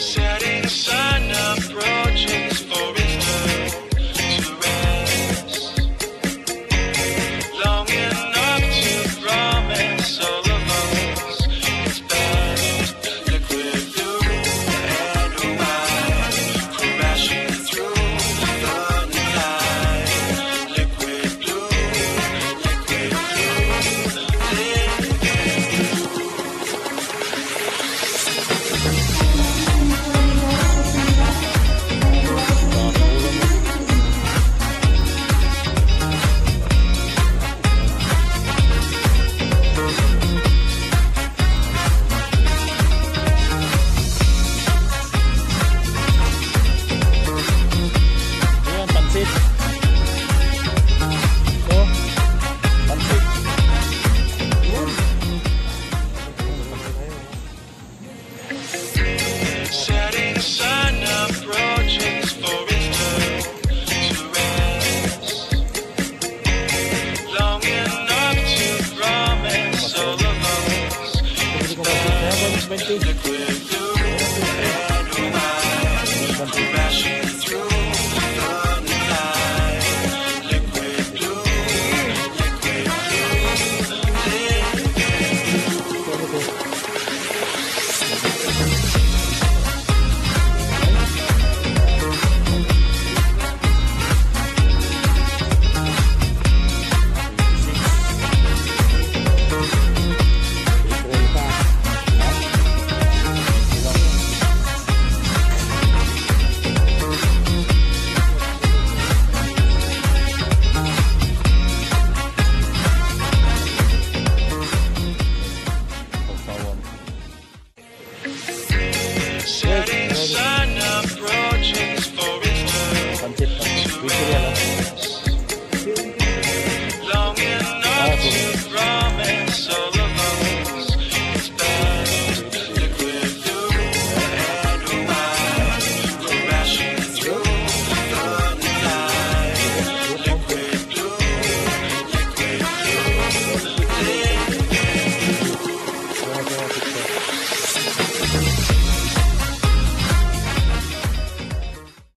Setting sun 20. Setting sun approaches for its